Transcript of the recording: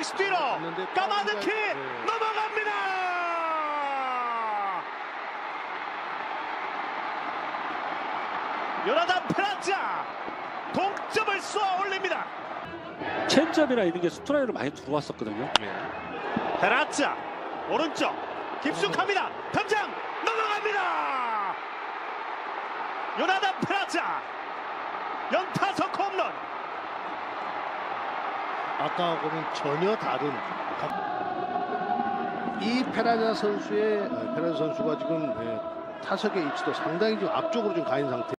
펜스 뒤로 까마득히 네. 넘어갑니다. 요나단 페라자 동점을 쏘아 올립니다. 체인지업이나 이런 게 스트라이크로 많이 들어왔었거든요. 페라자 오른쪽 깊숙합니다. 담장 넘어갑니다. 요나단 페라자 연타석. 아까하고는 전혀 다른 이 페라자 선수의 어, 페라자 선수가 지금 예, 타석의 위치도 상당히 좀 앞쪽으로 좀가 있는 상태.